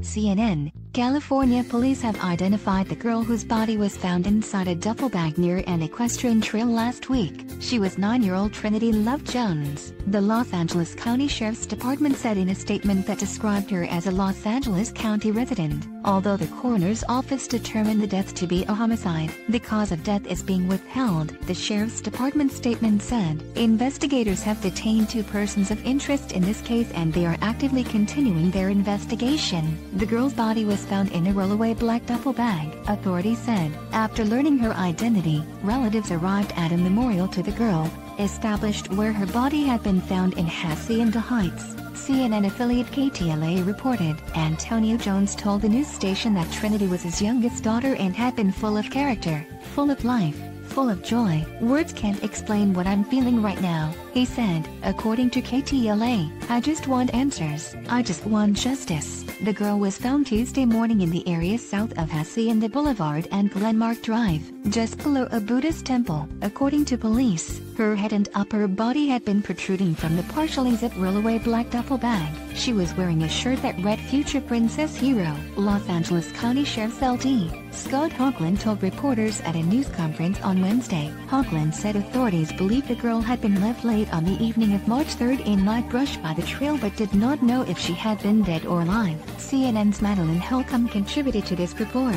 CNN, California police have identified the girl whose body was found inside a duffel bag near an equestrian trail last week. She was 9-year-old Trinity Love Jones. The Los Angeles County Sheriff's Department said in a statement that described her as a Los Angeles County resident. Although the coroner's office determined the death to be a homicide, the cause of death is being withheld, the Sheriff's Department statement said. Investigators have detained two persons of interest in this case and they are actively continuing their investigation. The girl's body was found in a rollaway black duffel bag, authorities said. After learning her identity, relatives arrived at a memorial to the girl, established where her body had been found in Hacienda Heights. CNN affiliate KTLA reported, Antonio Jones told the news station that Trinity was his youngest daughter and had been full of character, full of life, full of joy. Words can't explain what I'm feeling right now, he said. According to KTLA, I just want answers. I just want justice. The girl was found Tuesday morning in the area south of Hacienda Boulevard and Glenmark Drive, just below a Buddhist temple. According to police, her head and upper body had been protruding from the partially zipped rollaway black duffel bag. She was wearing a shirt that read Future Princess Hero. Los Angeles County Sheriff's LT, Scott Hoagland told reporters at a news conference on Wednesday. Hoagland said authorities believe the girl had been left late on the evening of March 3 in light brush by the trail but did not know if she had been dead or alive. CNN's Madeline Holcombe contributed to this report.